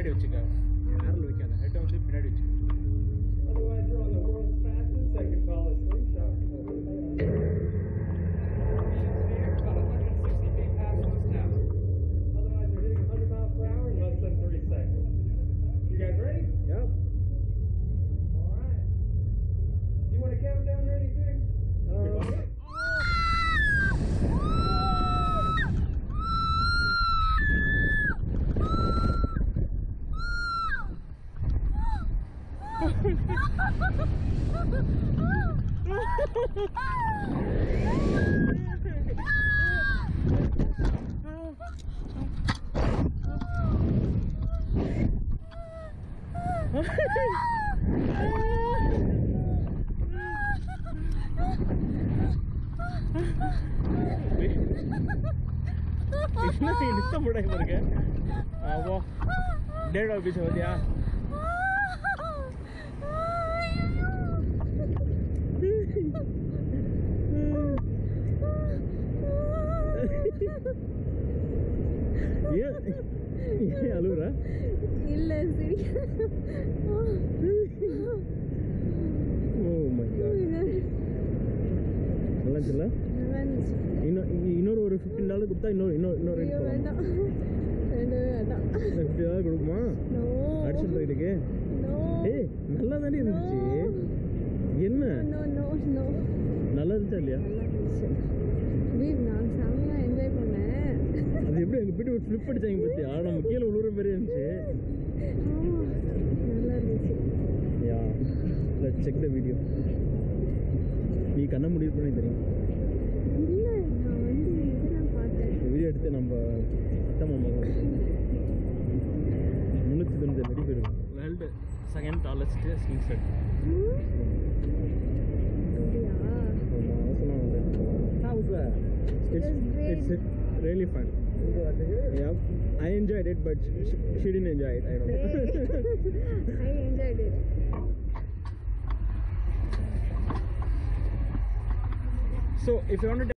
முன்னாடி வச்சுக்க. इतना ही लिखता बड़ा है मर गया वो डेढ़ अभी हो गया ஏன் அழுகுற இல்ல சரி ஓ மை காட் நல்லா இருந்துச்சுல்ல நல்லா இருந்துச்சு இன்னும் இன்னொரு ஒரு ஃபிஃப்டீன் டாலர் கொடுத்தா இன்னொரு இன்னொரு இன்னொரு வேண்டாம். ஃபிஃப்டி டாலர் கொடுக்குமா? ஏய் நல்லா தானே இருந்துச்சு. என்ன? நல்லா இருந்துச்சா இல்லையா? எப்படி ஒரு ஃபிளிப் அடிச்சாங்க பத்தியா? நம்ம கீழே விழுற மாதிரி இருந்துச்சு. Yeah let's check the video நீ கண்ண முடிவு பண்ணி தெரியும். வீடியோ எடுத்து நம்ம அத்தை மாமா முன்னூற்றி தொண்ணூற்றி அடி போயிருக்கு world second tallest sling set? It's, it's really fun. You glad to hear it? Yeah, I enjoyed it, but she, she didn't enjoy it. I don't know. I enjoyed it. so, if you want to